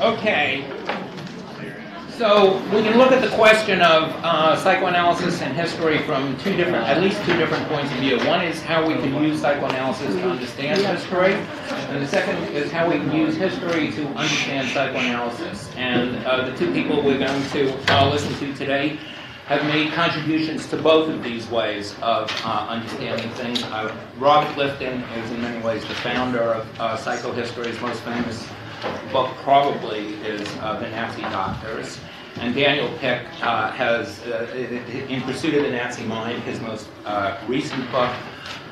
Okay. So we can look at the question of uh, psychoanalysis and history from two different, at least two different points of view. One is how we can use psychoanalysis to understand history, and the second is how we can use history to understand psychoanalysis. And uh, the two people we're going to uh, listen to today have made contributions to both of these ways of uh, understanding things. Uh, Robert Lifton is in many ways the founder of uh, psychohistory, his most famous book probably is uh, The Nazi Doctors. And Daniel Pick uh, has, uh, In Pursuit of the Nazi Mind, his most recent book,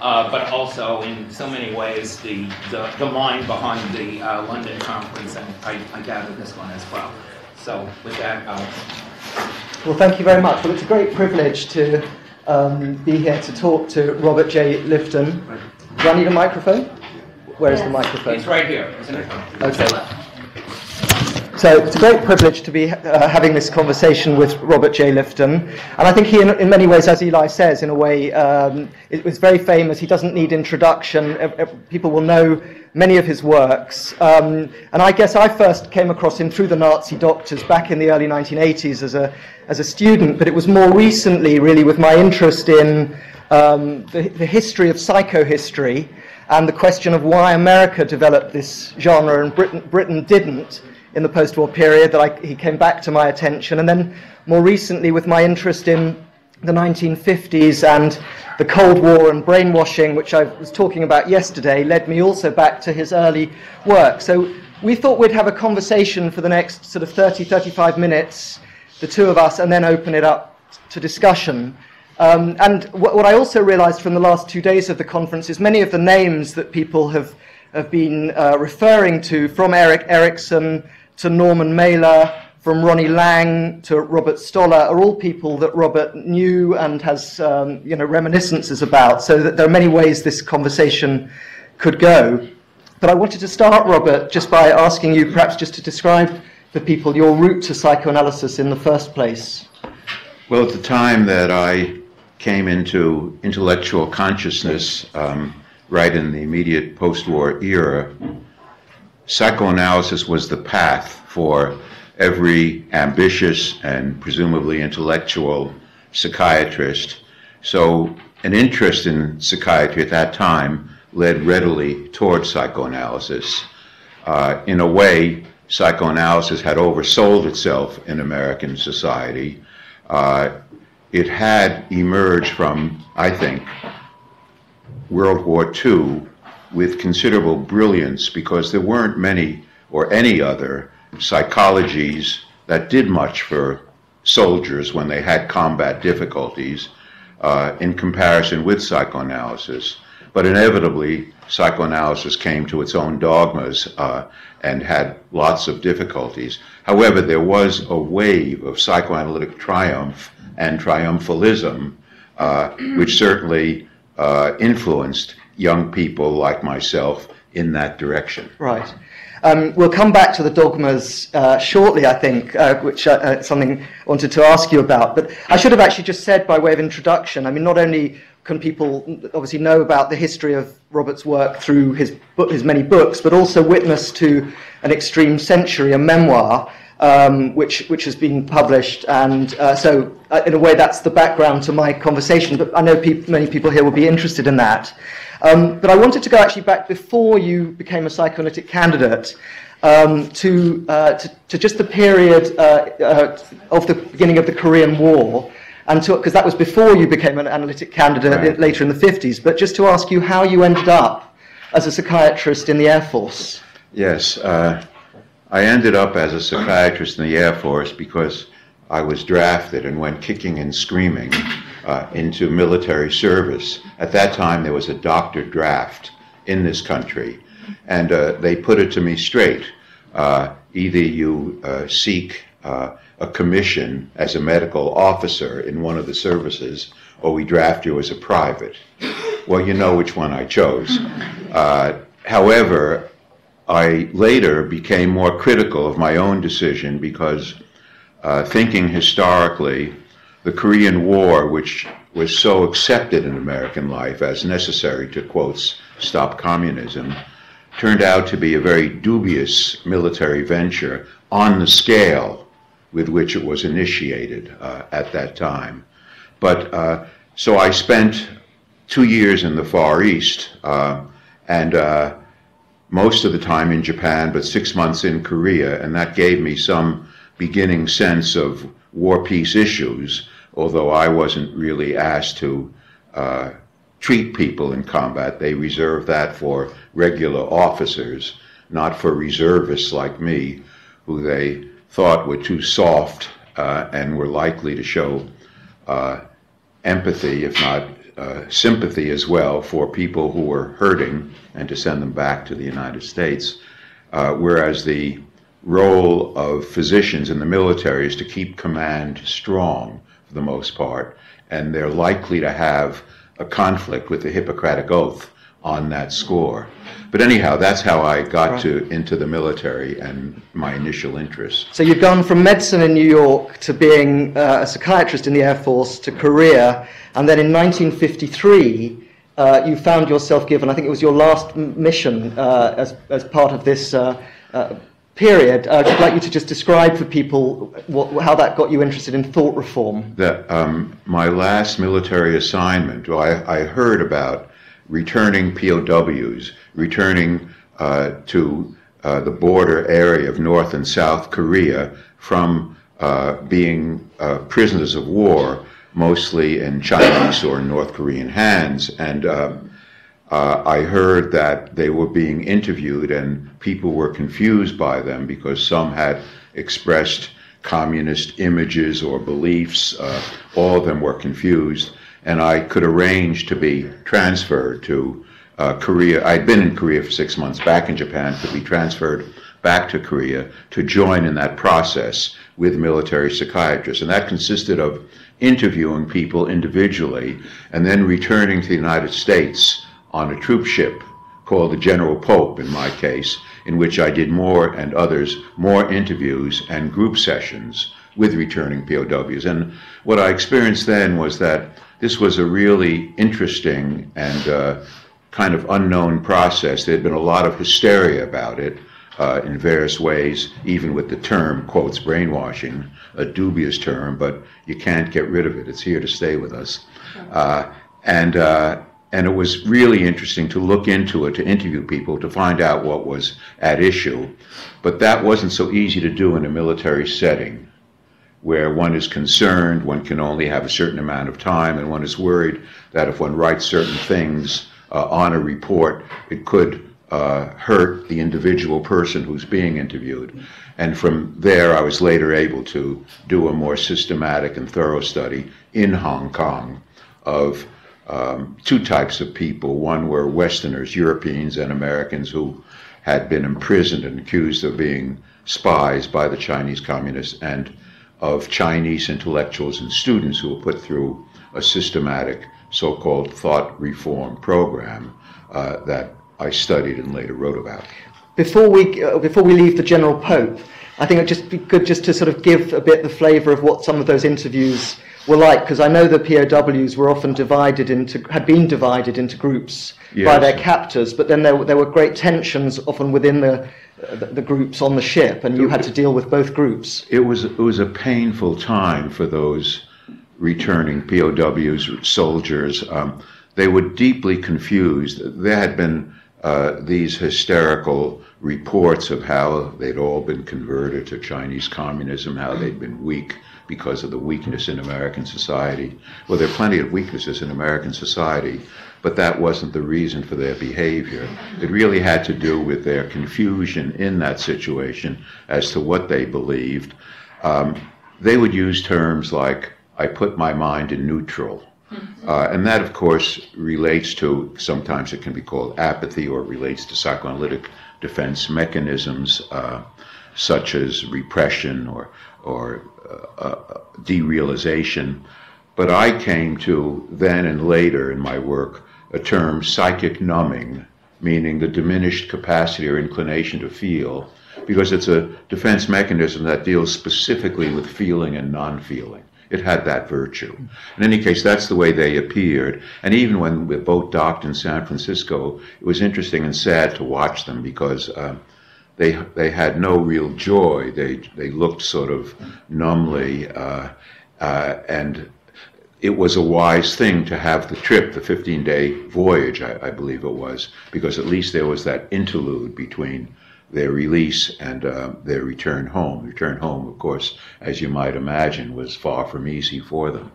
but also in so many ways the, the, the mind behind the London conference, and I, I gather this one as well. So with that. Well, thank you very much. Well, it's a great privilege to um, be here to talk to Robert J. Lifton. Do I need a microphone? Where is the microphone? It's right here, isn't it? Okay. So it's a great privilege to be uh, having this conversation with Robert J. Lifton. And I think he, in, in many ways, as Eli says, in a way, um, it very famous. He doesn't need introduction. People will know many of his works. Um, and I guess I first came across him through the Nazi doctors back in the early 1980s as a, as a student. But it was more recently, really, with my interest in um, the, the history of psychohistory and the question of why America developed this genre and Britain, Britain didn't in the post war period that I, he came back to my attention. And then more recently, with my interest in the 1950s and the Cold War and brainwashing, which I was talking about yesterday, led me also back to his early work. So we thought we'd have a conversation for the next sort of 30, 35 minutes, the two of us, and then open it up to discussion. Um, and what, what, I also realized from the last two days of the conference is many of the names that people have, have been uh, referring to, from Erik Erikson to Norman Mailer, from Ronnie Laing to Robert Stoller, are all people that Robert knew and has um, you know, reminiscences about, so that there are many ways this conversation could go. But I wanted to start, Robert, just by asking you perhaps just to describe for people your route to psychoanalysis in the first place. Well, at the time that I came into intellectual consciousness um, right in the immediate post war era, psychoanalysis was the path for every ambitious and presumably intellectual psychiatrist. So, an interest in psychiatry at that time led readily towards psychoanalysis. Uh, in a way, psychoanalysis had oversold itself in American society. Uh, it had emerged from, I think, World War II with considerable brilliance because there weren't many or any other psychologies that did much for soldiers when they had combat difficulties uh, in comparison with psychoanalysis. But inevitably, psychoanalysis came to its own dogmas uh, and had lots of difficulties. However, there was a wave of psychoanalytic triumph and triumphalism, uh, which certainly uh, influenced young people like myself in that direction. Right. Um, we'll come back to the dogmas uh, shortly, I think, uh, which uh, uh something I wanted to ask you about. But I should have actually just said, by way of introduction, I mean, not only can people obviously know about the history of Robert's work through his, his many books, but also witness to an extreme century, a memoir, um, which, which has been published. And uh, so, uh, in a way, that's the background to my conversation. But I know pe- many people here will be interested in that. Um, but I wanted to go actually back before you became a psychoanalytic candidate. Um, to, uh, to, to, just the period uh, uh, of the beginning of the Korean War, and because that was before you became an analytic candidate right. later in the 50s, but just to ask you how you ended up as a psychiatrist in the Air Force. Yes, uh, I ended up as a psychiatrist in the Air Force because I was drafted and went kicking and screaming uh, into military service. At that time, there was a doctor draft in this country, and uh, they put it to me straight. Uh, either you uh, seek uh, a commission as a medical officer in one of the services, or we draft you as a private. Well, you know which one I chose. However, I later became more critical of my own decision because thinking historically, the Korean War, which was so accepted in American life as necessary to, quotes, stop communism, turned out to be a very dubious military venture on the scale with which it was initiated uh, at that time. But uh, so I spent two years in the Far East uh, and uh, most of the time in Japan, but six months in Korea, and that gave me some beginning sense of war peace issues, although I wasn't really asked to uh, treat people in combat. They reserved that for regular officers, not for reservists like me, who they thought were too soft uh, and were likely to show uh, empathy, if not uh, sympathy as well, for people who were hurting and to send them back to the United States. Uh, whereas the role of physicians in the military is to keep command strong for the most part, and they're likely to have a conflict with the Hippocratic Oath on that score. But anyhow, that's how I got right. to into the military and my initial interest. So you've gone from medicine in New York to being uh, a psychiatrist in the Air Force to Korea, and then in 1953 uh, you found yourself given, I think it was your last mission uh, as, as part of this uh, uh, period. Uh, I'd like you to just describe for people what, how that got you interested in thought reform. That um, my last military assignment, well, I, I, heard about returning POWs, returning uh, to uh, the border area of North and South Korea from uh, being uh, prisoners of war, mostly in Chinese or North Korean hands, and um, uh, I heard that they were being interviewed and people were confused by them because some had expressed communist images or beliefs. Uh, all of them were confused. And I could arrange to be transferred to uh, Korea. I'd been in Korea for six months, back in Japan, could be transferred back to Korea to join in that process with military psychiatrists. And that consisted of interviewing people individually and then returning to the United States on a troop ship called the General Pope, in my case, in which I did more and others more interviews and group sessions with returning POWs. And what I experienced then was that this was a really interesting and uh, kind of unknown process. There had been a lot of hysteria about it uh, in various ways, even with the term, quotes, brainwashing, a dubious term, but you can't get rid of it. It's here to stay with us. Uh, and uh, and it was really interesting to look into it, to interview people, to find out what was at issue. But that wasn't so easy to do in a military setting where one is concerned, one can only have a certain amount of time, and one is worried that if one writes certain things uh, on a report, it could uh, hurt the individual person who's being interviewed. And from there, I was later able to do a more systematic and thorough study in Hong Kong of um, two types of people. One were Westerners, Europeans and Americans who had been imprisoned and accused of being spies by the Chinese communists, and of Chinese intellectuals and students who were put through a systematic so-called thought reform program uh, that I studied and later wrote about. Before we, uh, before we leave the General Pope, I think it'd just be good just to sort of give a bit the flavour of what some of those interviews were like, because I know the POWs were often divided into, had been divided into groups yes. by their captors, but then there, there were great tensions often within the, the, the, groups on the ship, and you had to deal with both groups. It was, it was a painful time for those returning POWs, soldiers. Um, they were deeply confused. There had been uh, these hysterical reports of how they'd all been converted to Chinese communism, how they'd been weak because of the weakness in American society. Well, there are plenty of weaknesses in American society, but that wasn't the reason for their behavior. It really had to do with their confusion in that situation as to what they believed. Um, they would use terms like, I put my mind in neutral. Uh, and that, of course, relates to sometimes it can be called apathy or relates to psychoanalytic defense mechanisms uh, such as repression or, or uh, uh, derealization. But I came to then and later in my work a term psychic numbing, meaning the diminished capacity or inclination to feel, because it's a defense mechanism that deals specifically with feeling and non feeling. It had that virtue. In any case, that's the way they appeared. And even when the boat docked in San Francisco, it was interesting and sad to watch them because uh, they they had no real joy. They they looked sort of numbly, uh, uh, and it was a wise thing to have the trip, the 15-day voyage, I, I, believe it was, because at least there was that interlude between their release and uh, their return home. Return home, of course, as you might imagine, was far from easy for them.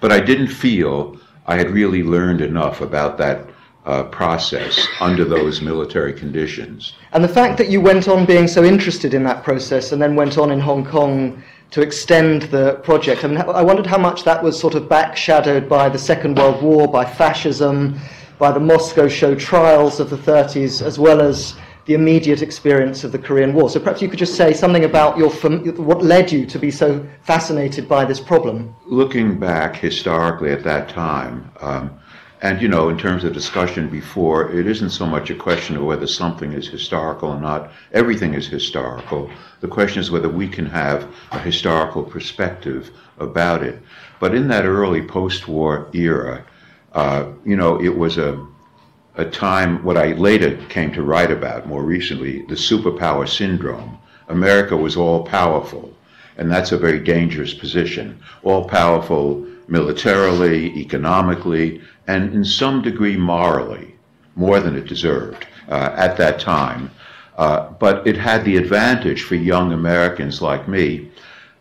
But I didn't feel I had really learned enough about that uh, process under those military conditions. And the fact that you went on being so interested in that process and then went on in Hong Kong to extend the project. I, mean, I wondered how much that was sort of backshadowed by the Second World War, by fascism, by the Moscow show trials of the 30s, as well as the immediate experience of the Korean War. So perhaps you could just say something about your what led you to be so fascinated by this problem. Looking back historically at that time, um, and you know, in terms of discussion before, it isn't so much a question of whether something is historical or not. Everything is historical. The question is whether we can have a historical perspective about it. But in that early post-war era, uh, you know, it was a a time what I later came to write about more recently, the superpower syndrome. America was all powerful, and that's a very dangerous position. All powerful militarily, economically, and in some degree morally, more than it deserved uh, at that time. Uh, but it had the advantage for young Americans like me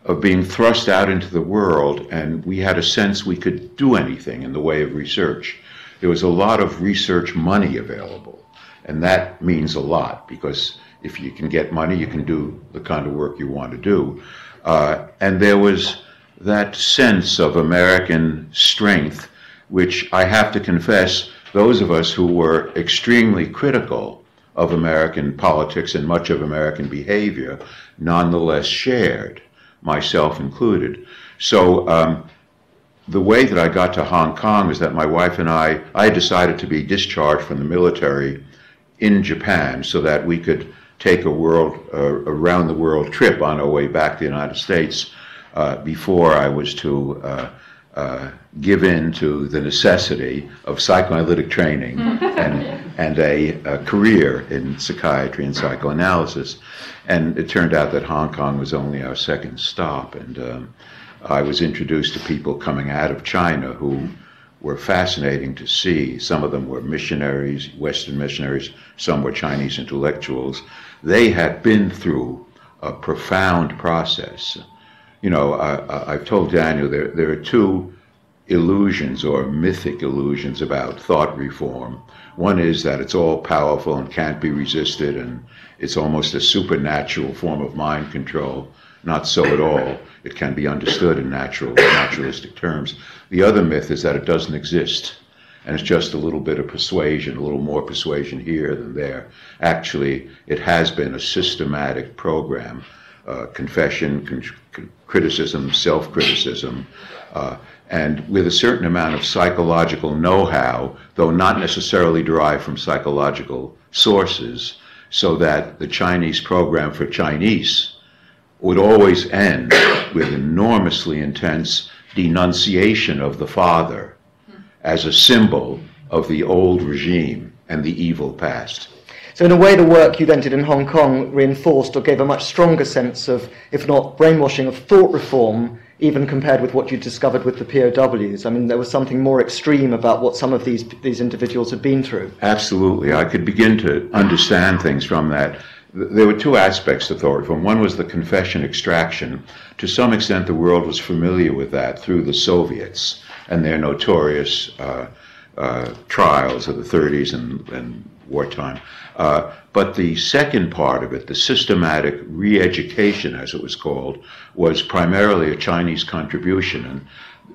of being thrust out into the world, and we had a sense we could do anything in the way of research. There was a lot of research money available, and that means a lot because if you can get money, you can do the kind of work you want to do. Uh, and there was that sense of American strength, which I have to confess, those of us who were extremely critical of American politics and much of American behavior nonetheless shared, myself included. So um, the way that I got to Hong Kong was that my wife and I, I decided to be discharged from the military in Japan so that we could take a world, uh, around the world trip on our way back to the United States uh, before I was to uh, uh, give in to the necessity of psychoanalytic training and, and a, a, career in psychiatry and psychoanalysis. And it turned out that Hong Kong was only our second stop. And um, I was introduced to people coming out of China who were fascinating to see. Some of them were missionaries, Western missionaries, some were Chinese intellectuals. They had been through a profound process you know, I, have told Daniel there, there are two illusions or mythic illusions about thought reform. One is that it's all powerful and can't be resisted, and it's almost a supernatural form of mind control. Not so at all. It can be understood in natural, naturalistic terms. The other myth is that it doesn't exist, and it's just a little bit of persuasion, a little more persuasion here than there. Actually, it has been a systematic program uh, confession, con- criticism, self criticism, uh, and with a certain amount of psychological know how, though not necessarily derived from psychological sources, so that the Chinese program for Chinese would always end with enormously intense denunciation of the father as a symbol of the old regime and the evil past. So in a way, the work you then did in Hong Kong reinforced or gave a much stronger sense of, if not brainwashing, of thought reform, even compared with what you discovered with the POWs. I mean, there was something more extreme about what some of these, these individuals had been through. Absolutely. I could begin to understand things from that. There were two aspects to thought reform. One was the confession extraction. To some extent, the world was familiar with that through the Soviets and their notorious uh, uh, trials of the 30s and, and wartime. Uh, but the second part of it, the systematic re education, as it was called, was primarily a Chinese contribution. And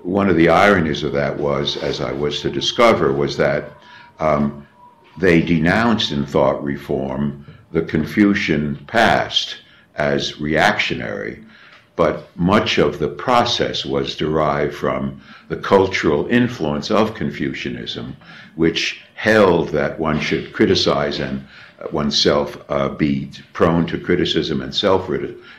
one of the ironies of that was, as I was to discover, was that um, they denounced in thought reform the Confucian past as reactionary but much of the process was derived from the cultural influence of Confucianism, which held that one should criticize and uh, oneself uh, be prone to criticism and self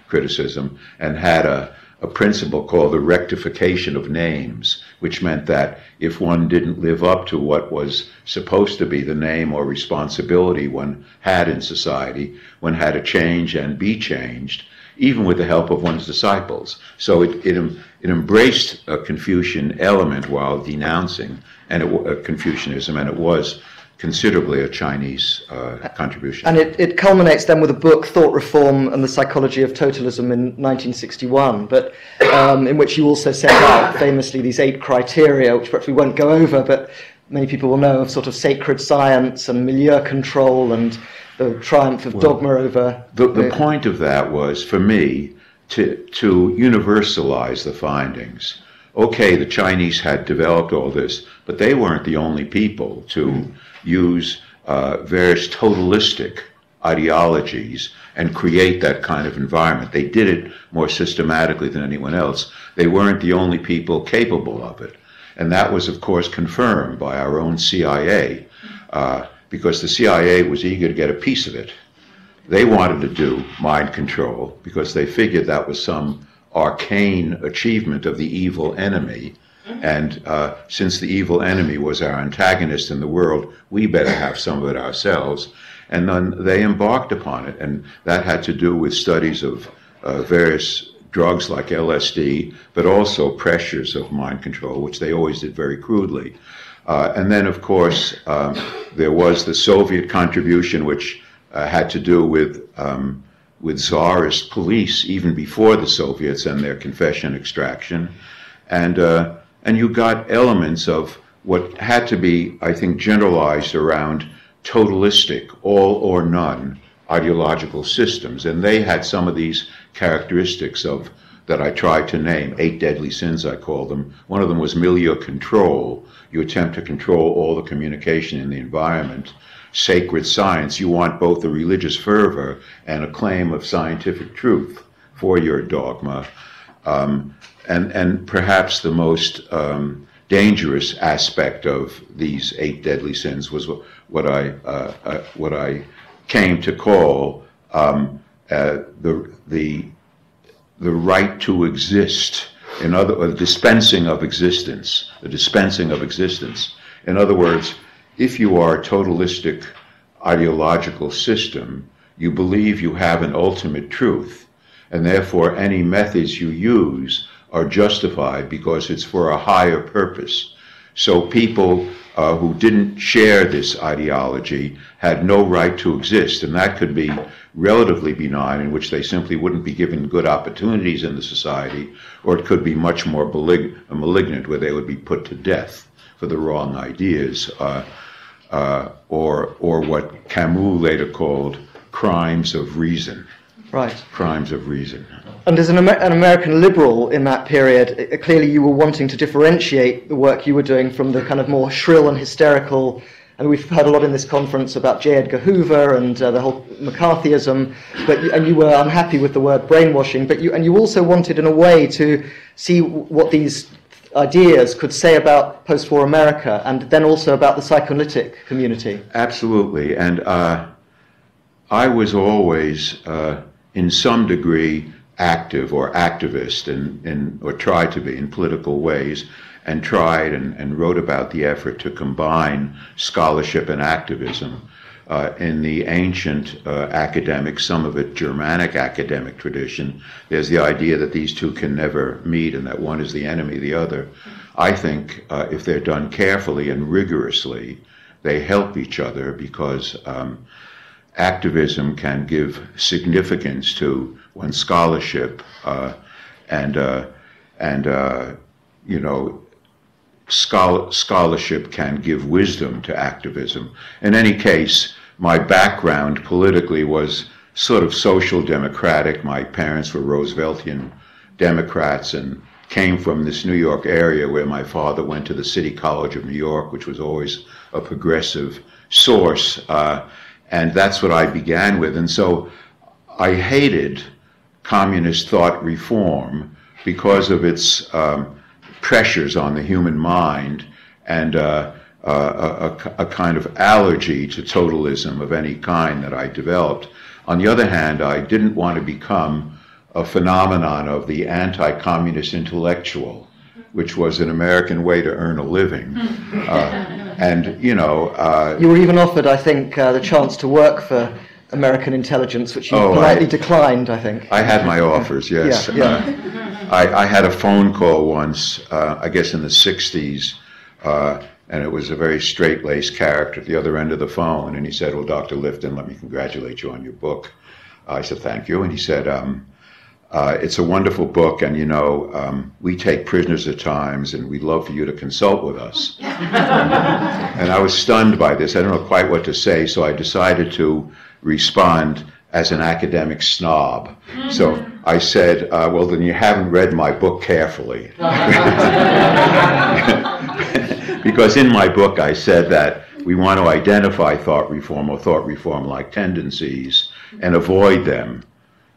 criticism, and had a, a principle called the rectification of names, which meant that if one didn't live up to what was supposed to be the name or responsibility one had in society, one had to change and be changed, even with the help of one's disciples. So it, it, it embraced a Confucian element while denouncing and it, Confucianism, and it was considerably a Chinese uh, contribution. And it, it culminates then with a book, Thought Reform and the Psychology of Totalism in 1961, but um, in which you also set out famously these eight criteria, which perhaps we won't go over, but many people will know of sort of sacred science and milieu control and the triumph of well, dogma over. The, the point of that was, for me, to, to universalize the findings. Okay, the Chinese had developed all this, but they weren't the only people to. Mm use uh, various totalistic ideologies and create that kind of environment. They did it more systematically than anyone else. They weren't the only people capable of it. And that was, of course, confirmed by our own CIA, uh, because the CIA was eager to get a piece of it. They wanted to do mind control because they figured that was some arcane achievement of the evil enemy and uh, since the evil enemy was our antagonist in the world, we better have some of it ourselves. And then they embarked upon it. And that had to do with studies of uh, various drugs like LSD, but also pressures of mind control, which they always did very crudely. Uh, and then, of course, um, there was the Soviet contribution, which uh, had to do with um, with czarist police even before the Soviets and their confession extraction. And uh, and you got elements of what had to be, I think, generalized around totalistic, all or none ideological systems. And they had some of these characteristics of that I tried to name, eight deadly sins, I call them. One of them was milieu control. You attempt to control all the communication in the environment. Sacred science, you want both a religious fervor and a claim of scientific truth for your dogma. Um, and, and perhaps the most um, dangerous aspect of these eight deadly sins was what I, uh, uh, what I came to call um, uh, the, the, the right to exist, in other, dispensing of existence, the dispensing of existence. In other words, if you are a totalistic ideological system, you believe you have an ultimate truth, and therefore any methods you use are justified because it's for a higher purpose. So people uh, who didn't share this ideology had no right to exist, and that could be relatively benign, in which they simply wouldn't be given good opportunities in the society, or it could be much more malignant, where they would be put to death for the wrong ideas, uh, uh, or or what Camus later called crimes of reason. Right. Crimes of reason. And as an, Amer- an, American liberal in that period, it, clearly you were wanting to differentiate the work you were doing from the kind of more shrill and hysterical. And we've heard a lot in this conference about J. Edgar Hoover and uh, the whole McCarthyism, but you, and you were unhappy with the word brainwashing. But you and you also wanted, in a way, to see what these ideas could say about post-war America, and then also about the psychoanalytic community. Absolutely, and uh, I was always, uh, in some degree, active or activist in, in, or tried to be in political ways and tried and, and wrote about the effort to combine scholarship and activism. Uh, in the ancient uh, academic, some of it Germanic academic tradition, there's the idea that these two can never meet and that one is the enemy of the other. I think uh, if they're done carefully and rigorously, they help each other because um, activism can give significance to one's scholarship uh, and uh, and uh, you know scholarship can give wisdom to activism. In any case, my background politically was sort of social democratic. My parents were Rooseveltian Democrats and came from this New York area where my father went to the City College of New York, which was always a progressive source. Uh, and that's what I began with. And so I hated communist thought reform because of its um, pressures on the human mind and uh, uh, a, a, kind of allergy to totalism of any kind that I developed. On the other hand, I didn't want to become a phenomenon of the anti-communist intellectual, which was an American way to earn a living. Uh, and, you know, uh, You were even offered, I think, uh, the chance to work for American intelligence, which you Oh, politely I- declined, I think. I had my offers, yes. Yeah, yeah. Uh, I, I had a phone call once, uh, I guess in the 60s, uh, and it was a very straight laced character at the other end of the phone. And he said, Well, Dr. Lifton, let me congratulate you on your book. I said, Thank you. And he said, um, uh, It's a wonderful book, and you know, um, we take prisoners at times, and we'd love for you to consult with us. and I was stunned by this. I don't know quite what to say, so I decided to respond as an academic snob. So I said, uh, Well, then you haven't read my book carefully. because in my book I said that we want to identify thought reform or thought reform like tendencies and avoid them,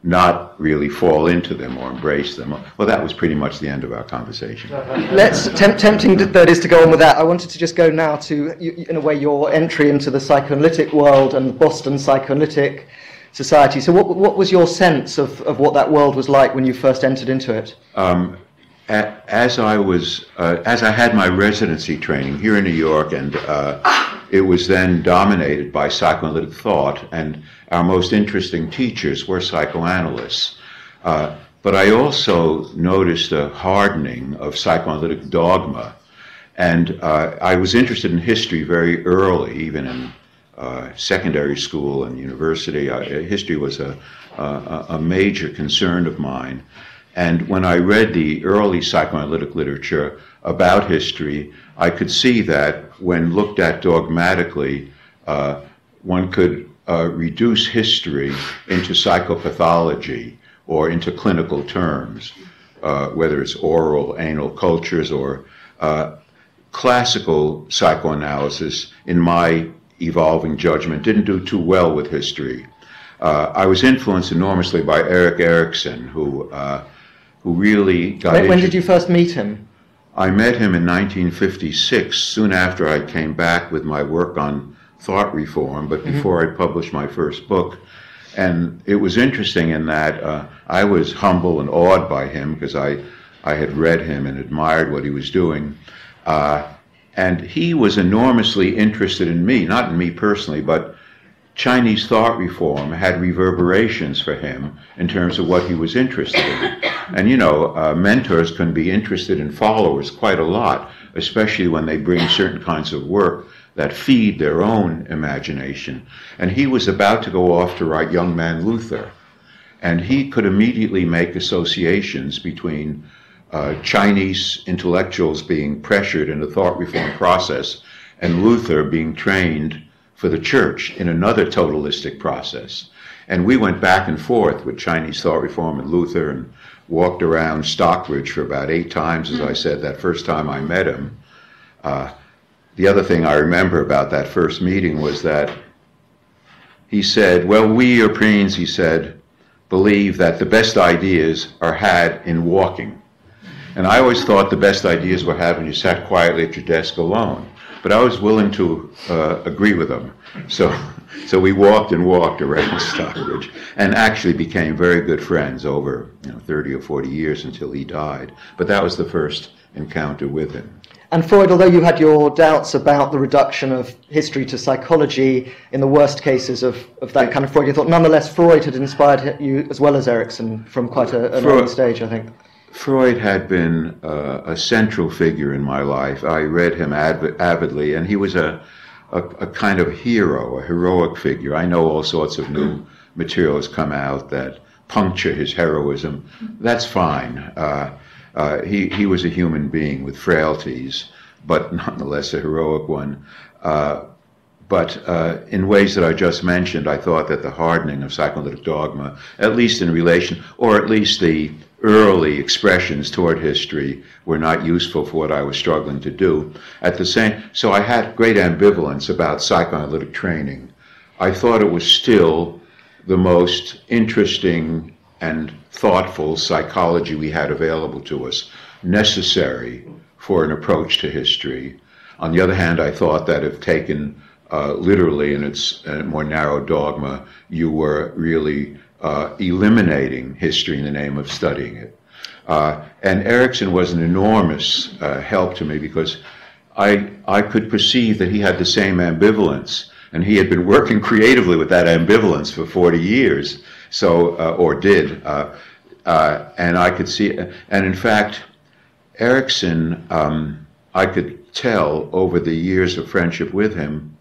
not really fall into them or embrace them. Well, that was pretty much the end of our conversation. Let's temp- tempting it is to go on with that. I wanted to just go now to, in a way, your entry into the psychoanalytic world and the Boston Psychoanalytic Society. So, what, what was your sense of, of what that world was like when you first entered into it? Um, as I was, uh, as I had my residency training here in New York, and uh, it was then dominated by psychoanalytic thought, and our most interesting teachers were psychoanalysts. Uh, but I also noticed a hardening of psychoanalytic dogma, and uh, I was interested in history very early, even in uh, secondary school and university. I, history was a, a major concern of mine. And when I read the early psychoanalytic literature about history, I could see that when looked at dogmatically, uh, one could uh, reduce history into psychopathology or into clinical terms, uh, whether it's oral, anal cultures, or uh, classical psychoanalysis, in my evolving judgment, didn't do too well with history. Uh, I was influenced enormously by Erik Erikson, who uh, who really got. When, when did you first meet him? I met him in 1956, soon after I came back with my work on thought reform, but before I published my first book. And it was interesting in that uh, I was humble and awed by him because I, I had read him and admired what he was doing. Uh, and he was enormously interested in me, not in me personally, but Chinese thought reform had reverberations for him in terms of what he was interested in. And you know, uh, mentors can be interested in followers quite a lot, especially when they bring certain kinds of work that feed their own imagination. And he was about to go off to write Young Man Luther. And he could immediately make associations between uh, Chinese intellectuals being pressured in the thought reform process and Luther being trained for the church in another totalistic process. And we went back and forth with Chinese thought reform and Luther and walked around Stockbridge for about eight times, as I said, that first time I met him. Uh, the other thing I remember about that first meeting was that he said, Well, we Europeans, he said, believe that the best ideas are had in walking. And I always thought the best ideas were had when you sat quietly at your desk alone. But I was willing to uh, agree with him. So, so we walked and walked around Stockbridge and actually became very good friends over you know, 30 or 40 years until he died. But that was the first encounter with him. And Freud, although you had your doubts about the reduction of history to psychology in the worst cases of, of that kind of Freud, you thought, nonetheless, Freud had inspired you as well as Erikson from quite a, an Freud- early stage, I think. Freud had been uh, a central figure in my life. I read him avid- avidly, and he was a, a, a kind of hero, a heroic figure. I know all sorts of new materials come out that puncture his heroism. That's fine. Uh, uh, he, he was a human being with frailties, but nonetheless a heroic one. Uh, but uh, in ways that I just mentioned, I thought that the hardening of psychoanalytic dogma, at least in relation, or at least the early expressions toward history, were not useful for what I was struggling to do. At the same, so I had great ambivalence about psychoanalytic training. I thought it was still the most interesting and thoughtful psychology we had available to us, necessary for an approach to history. On the other hand, I thought that if taken uh, literally in its uh, more narrow dogma, you were really uh, eliminating history in the name of studying it. Uh, and Erikson was an enormous uh, help to me because I, I could perceive that he had the same ambivalence, and he had been working creatively with that ambivalence for 40 years, so, uh, or did. Uh, uh, and I could see, and in fact, Erikson, um, I could tell over the years of friendship with him,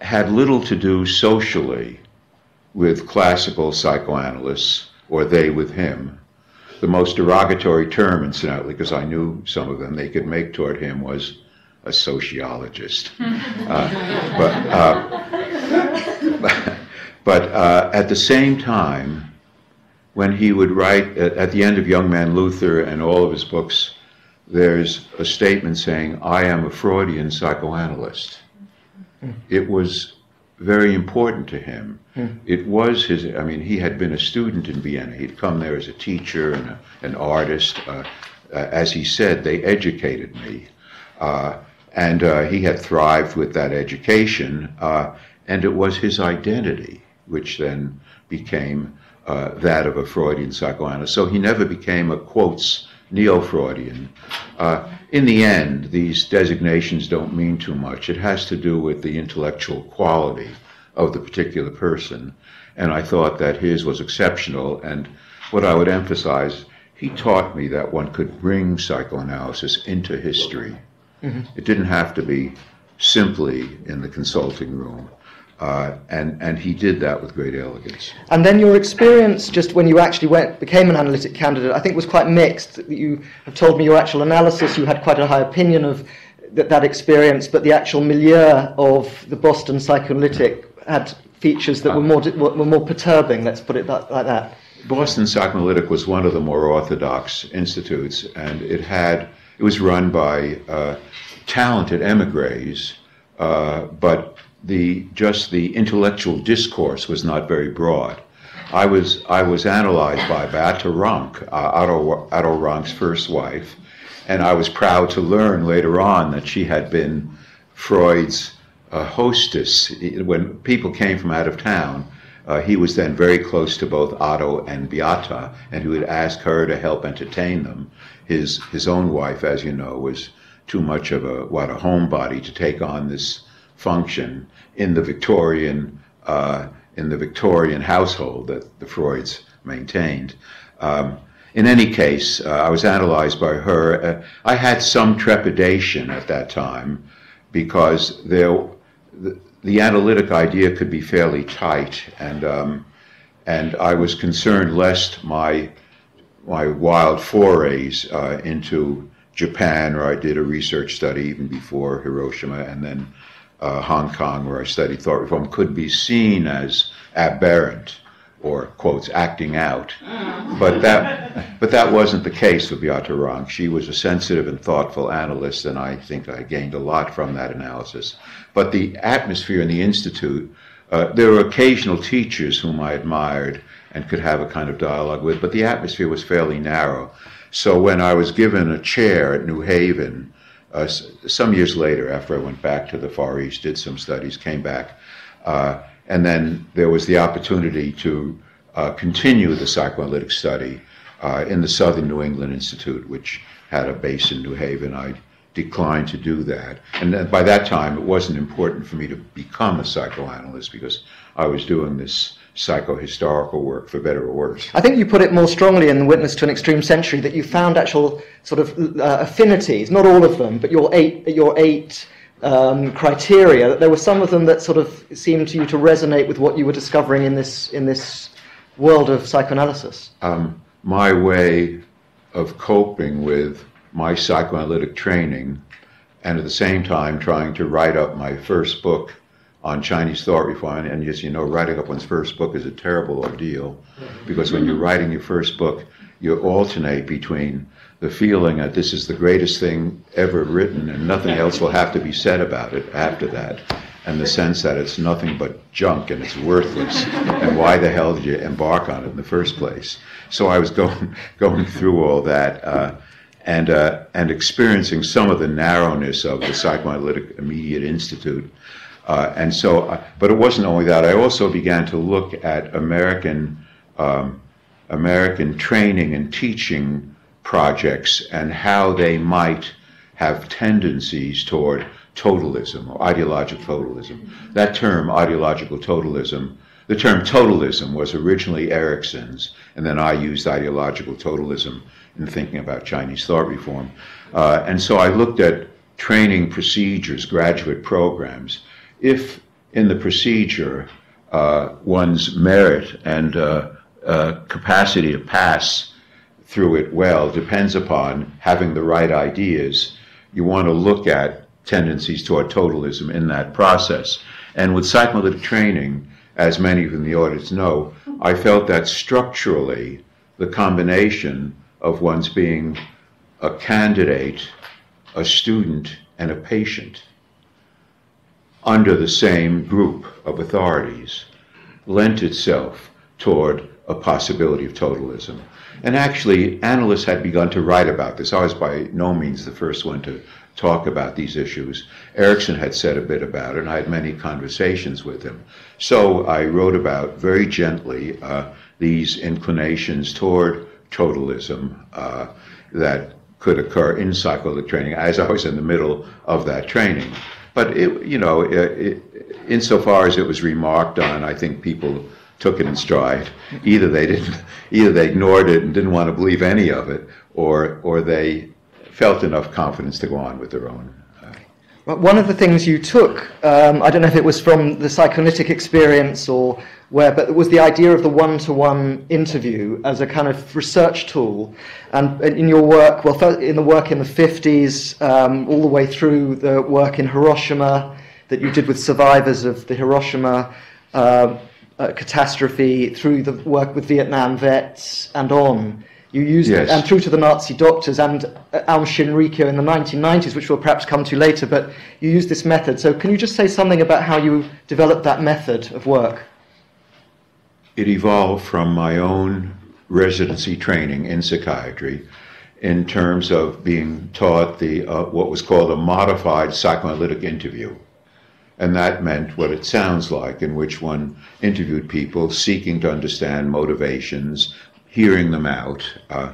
had little to do socially with classical psychoanalysts, or they with him. The most derogatory term, incidentally, because I knew some of them they could make toward him was a sociologist. uh, but uh, but uh, at the same time, when he would write at, at, the end of Young Man Luther and all of his books, there's a statement saying, I am a Freudian psychoanalyst. It was very important to him. Mm. It was his, I mean, he had been a student in Vienna. He'd come there as a teacher and a, an artist. Uh, uh, as he said, they educated me. Uh, and uh, he had thrived with that education, uh, and it was his identity, which then became uh, that of a Freudian psychoanalyst. So he never became a quotes neo-Freudian. Uh, in the end, these designations don't mean too much. It has to do with the intellectual quality of the particular person. And I thought that his was exceptional. And what I would emphasize, he taught me that one could bring psychoanalysis into history. Mm-hmm. It didn't have to be simply in the consulting room. Uh, and and he did that with great elegance. And then your experience, just when you actually went became an analytic candidate, I think was quite mixed. You have told me your actual analysis. You had quite a high opinion of that, that experience, but the actual milieu of the Boston psychoanalytic had features that were more were more perturbing. Let's put it that, like that. Boston Psychoanalytic was one of the more orthodox institutes, and it had it was run by uh, talented emigres, uh, but the just the intellectual discourse was not very broad. I was I was analyzed by Beate Rank, uh, Otto, Otto Rank's first wife, and I was proud to learn later on that she had been Freud's uh, hostess when people came from out of town. Uh, he was then very close to both Otto and Beate, and he would ask her to help entertain them. His his own wife, as you know, was too much of a what a homebody to take on this function in the Victorian uh, in the Victorian household that the Freuds maintained. Um, in any case, uh, I was analyzed by her. Uh, I had some trepidation at that time because there, the, the analytic idea could be fairly tight, and um, and I was concerned lest my my wild forays uh, into Japan, where I did a research study even before Hiroshima, and then uh, Hong Kong, where I studied thought reform, could be seen as aberrant or quotes acting out. But that, but that wasn't the case with Beate Rank. She was a sensitive and thoughtful analyst, and I think I gained a lot from that analysis. But the atmosphere in the institute, uh, there were occasional teachers whom I admired and could have a kind of dialogue with, but the atmosphere was fairly narrow. So when I was given a chair at New Haven uh, some years later, after I went back to the Far East, did some studies, came back, uh, and then there was the opportunity to uh, continue the psychoanalytic study uh, in the Southern New England Institute, which had a base in New Haven. I declined to do that, and by that time, it wasn't important for me to become a psychoanalyst because I was doing this psychohistorical work, for better or worse. I think you put it more strongly in the Witness to an Extreme Century that you found actual sort of uh, affinities, not all of them, but your eight, your eight um, criteria. That there were some of them that sort of seemed to you to resonate with what you were discovering in this in this world of psychoanalysis. Um, my way of coping with my psychoanalytic training, and at the same time trying to write up my first book on Chinese thought reform. And as you know, writing up one's first book is a terrible ordeal because when you're writing your first book, you alternate between the feeling that this is the greatest thing ever written and nothing else will have to be said about it after that, and the sense that it's nothing but junk and it's worthless, and why the hell did you embark on it in the first place? So I was going going through all that. Uh, and, uh, and experiencing some of the narrowness of the Psychoanalytic Immediate Institute, Uh, and so, uh, but it wasn't only that. I also began to look at American um, American training and teaching projects and how they might have tendencies toward totalism or ideological totalism. That term, ideological totalism, the term totalism was originally Erikson's, and then I used ideological totalism in thinking about Chinese thought reform. Uh, and so I looked at training procedures, graduate programs. If in the procedure uh, one's merit and uh, uh capacity to pass through it well depends upon having the right ideas, you want to look at tendencies toward totalism in that process. And with psychoanalytic training, as many of the audience know, I felt that structurally the combination of one's being a candidate, a student, and a patient under the same group of authorities lent itself toward a possibility of totalism. And actually, analysts had begun to write about this. I was by no means the first one to talk about these issues. Erikson had said a bit about it, and I had many conversations with him. So I wrote about very gently uh, these inclinations toward totalism uh, that could occur in psychoanalytic training, as I was in the middle of that training. But it, you know, it, it, insofar as it was remarked on, I think people took it in stride. Either they didn't, either they ignored it and didn't want to believe any of it, or or they felt enough confidence to go on with their own. Uh, one of the things you took, um, I don't know if it was from the psychoanalytic experience or where, but it was the idea of the one-to-one interview as a kind of research tool. And in your work, well, in the work in the 50s, um, all the way through the work in Hiroshima that you did with survivors of the Hiroshima uh, uh, catastrophe, through the work with Vietnam vets, and on. You used yes. it, and through to the Nazi doctors and uh, Aum Shinrikyo in the 1990s, which we'll perhaps come to later, but you used this method. So can you just say something about how you developed that method of work? It evolved from my own residency training in psychiatry in terms of being taught the uh, what was called a modified psychoanalytic interview. And that meant what it sounds like, in which one interviewed people seeking to understand motivations, hearing them out, uh,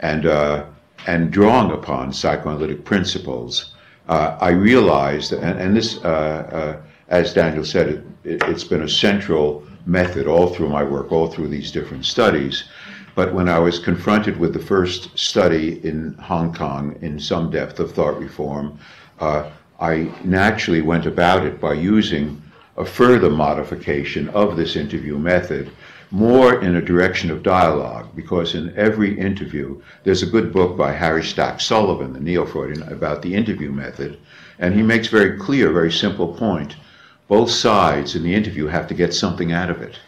and, uh, and drawing upon psychoanalytic principles. Uh, I realized, and, and this, uh, uh, as Daniel said, it, it, it's been a central method all through my work, all through these different studies. But when I was confronted with the first study in Hong Kong in some depth of thought reform, uh, I naturally went about it by using a further modification of this interview method, more in a direction of dialogue, because in every interview, there's a good book by Harry Stack Sullivan, the Neo-Freudian, about the interview method, and he makes very clear, very simple point. Both sides in the interview have to get something out of it.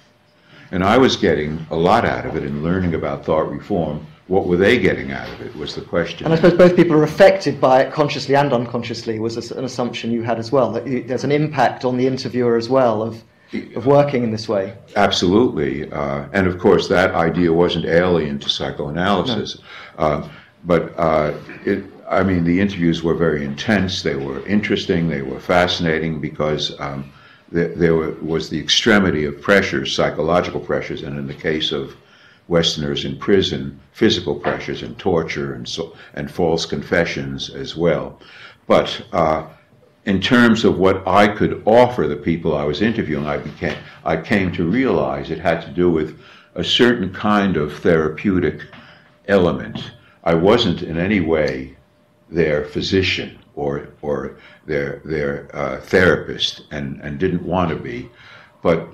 And I was getting a lot out of it in learning about thought reform what were they getting out of it was the question. And I suppose both people are affected by it consciously and unconsciously was an assumption you had as well, that there's an impact on the interviewer as well of, of working in this way. Absolutely. Uh, and of course, that idea wasn't alien to psychoanalysis. No. Uh, but uh, it, I mean, the interviews were very intense, they were interesting, they were fascinating because um, there, there was the extremity of pressures, psychological pressures, and in the case of Westerners in prison, physical pressures and torture and, so, and false confessions as well. But uh, in terms of what I could offer the people I was interviewing, I, became, I came to realize it had to do with a certain kind of therapeutic element. I wasn't in any way their physician or, or their, their uh, therapist and, and didn't want to be, but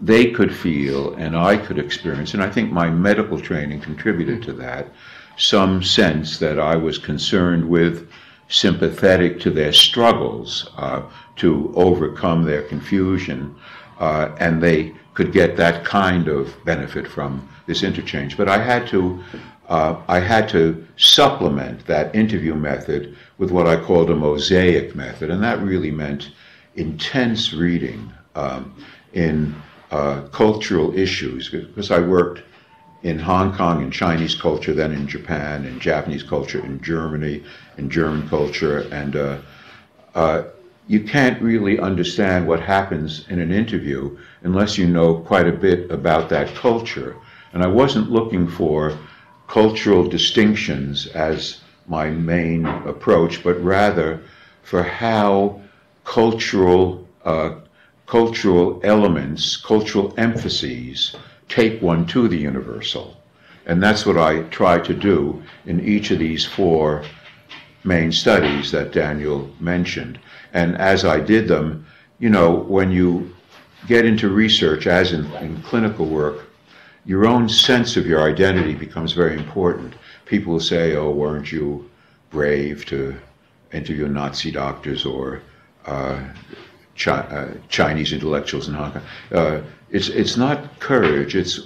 they could feel and I could experience, and I think my medical training contributed to that, some sense that I was concerned with, sympathetic to their struggles uh, to overcome their confusion, uh, and they could get that kind of benefit from this interchange. But I had to. Uh, I had to supplement that interview method with what I called a mosaic method, and that really meant intense reading um, in uh, cultural issues because I worked in Hong Kong in Chinese culture, then in Japan, in Japanese culture, in Germany, in German culture, and uh, uh, you can't really understand what happens in an interview unless you know quite a bit about that culture. And I wasn't looking for cultural distinctions as my main approach, but rather for how cultural uh, cultural elements, cultural emphases take one to the universal. And that's what I try to do in each of these four main studies that Daniel mentioned. And as I did them, you know, when you get into research, as in, in clinical work, your own sense of your identity becomes very important. People will say, oh, weren't you brave to interview Nazi doctors or uh, Chi- uh, Chinese intellectuals in Hong Kong? Uh, it's, it's not courage, it's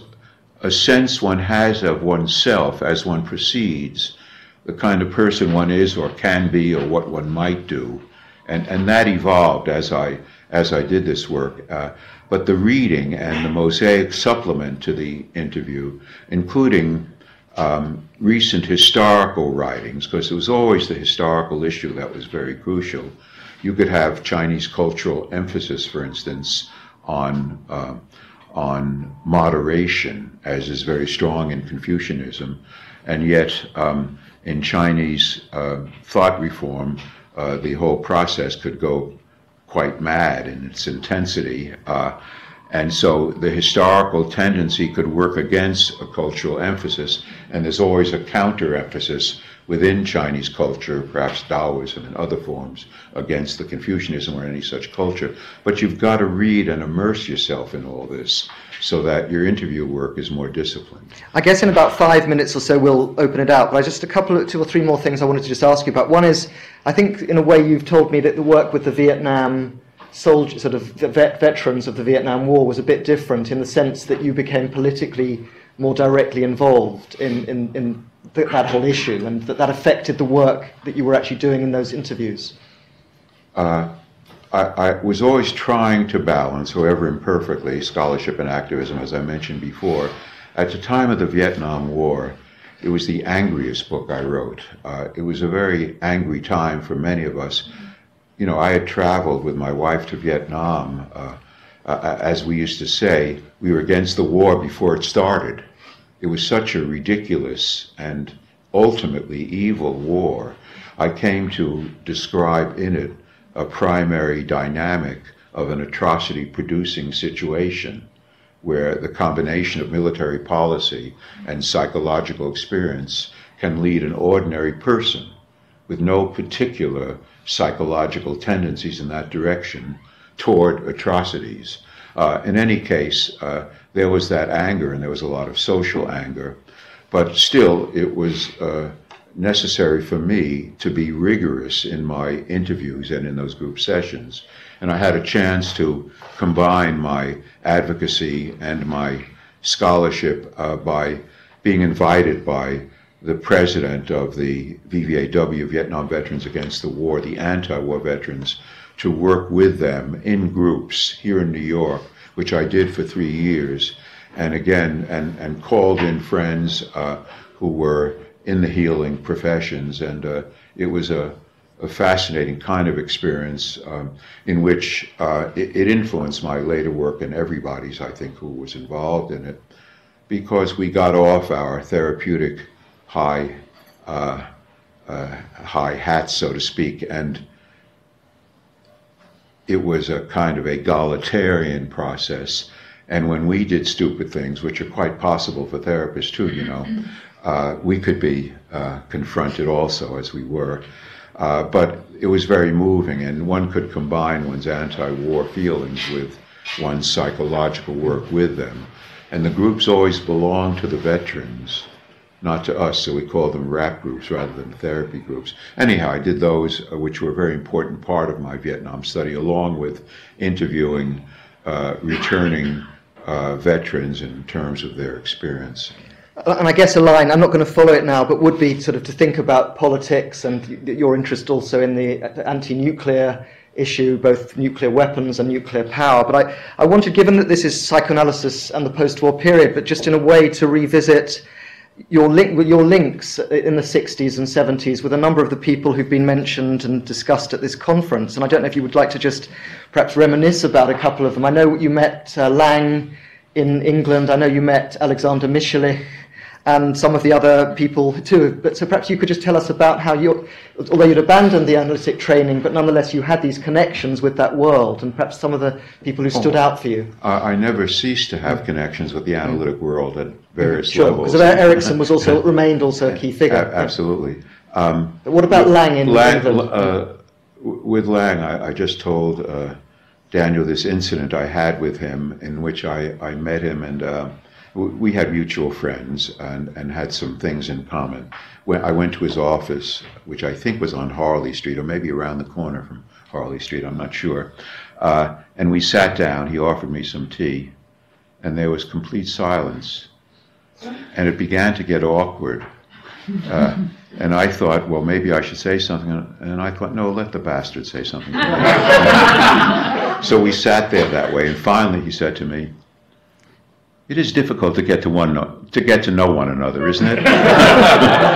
a sense one has of oneself as one proceeds, the kind of person one is or can be or what one might do. And, and that evolved as I, as I did this work. Uh, but the reading and the mosaic supplement to the interview, including um, recent historical writings, because it was always the historical issue that was very crucial. You could have Chinese cultural emphasis, for instance, on uh, on moderation, as is very strong in Confucianism, and yet um, in Chinese uh, thought reform, uh, the whole process could go quite mad in its intensity. Uh, and so the historical tendency could work against a cultural emphasis, and there's always a counter emphasis within Chinese culture, perhaps Taoism and other forms, against the Confucianism or any such culture. But you've got to read and immerse yourself in all this so that your interview work is more disciplined. I guess in about five minutes or so we'll open it out. But I just a couple of two or three more things I wanted to just ask you about. One is, I think in a way you've told me that the work with the Vietnam soldiers, sort of vet- veterans of the Vietnam War, was a bit different in the sense that you became politically more directly involved in, in, in th- that whole issue, and that that affected the work that you were actually doing in those interviews. Uh, I, I, was always trying to balance, however imperfectly, scholarship and activism, as I mentioned before. At the time of the Vietnam War, it was the angriest book I wrote. Uh, it was a very angry time for many of us. You know, I had traveled with my wife to Vietnam. Uh, uh as we used to say, we were against the war before it started. It was such a ridiculous and ultimately evil war. I came to describe in it a primary dynamic of an atrocity producing situation where the combination of military policy and psychological experience can lead an ordinary person with no particular psychological tendencies in that direction toward atrocities. Uh, in any case, uh, there was that anger, and there was a lot of social anger, but still, it was uh, necessary for me to be rigorous in my interviews and in those group sessions. And I had a chance to combine my advocacy and my scholarship uh, by being invited by the president of the VVAW, Vietnam Veterans Against the War, the anti war veterans, to work with them in groups here in New York, which I did for three years. And again, and, and called in friends uh, who were in the healing professions. And uh, it was a, a, fascinating kind of experience um, in which uh, it, it, influenced my later work and everybody's, I think, who was involved in it, because we got off our therapeutic high, uh, uh high hats, so to speak, and it was a kind of egalitarian process. And when we did stupid things, which are quite possible for therapists too, you know, uh, we could be uh, confronted also, as we were. Uh, but it was very moving, and one could combine one's anti war feelings with one's psychological work with them. And the groups always belonged to the veterans, not to us, so we called them rap groups rather than therapy groups. Anyhow, I did those, uh, which were a very important part of my Vietnam study, along with interviewing uh, returning veterans in terms of their experience. And I guess a line, I'm not going to follow it now, but would be sort of to think about politics and your interest also in the anti nuclear issue, both nuclear weapons and nuclear power. But I, I wanted, given that this is psychoanalysis and the post war period, but just in a way to revisit your link your links in the 60s and 70s with a number of the people who've been mentioned and discussed at this conference. And I don't know if you would like to just perhaps reminisce about a couple of them. I know you met uh, Laing in England. I know you met Alexander Mitscherlich and some of the other people too. But so perhaps you could just tell us about how you, although you'd abandoned the analytic training, but nonetheless you had these connections with that world, and perhaps some of the people who stood Oh. out for you. I, I never ceased to have connections with the analytic world at various Sure, levels. because Erikson was also remained also a key figure. A- absolutely. Um, But what about Laing in Laing, England? uh, with Laing, I, I just told uh, Daniel this incident I had with him in which I, I met him and uh, we had mutual friends and, and had some things in common. When I went to his office, which I think was on Harley Street or maybe around the corner from Harley Street, I'm not sure. Uh, and we sat down, he offered me some tea, and there was complete silence. And it began to get awkward. Uh, and I thought, well, maybe I should say something. And I thought, no, let the bastard say something. so we sat there that way. And finally, he said to me, "It is difficult to get to one to get to know one another, isn't it?"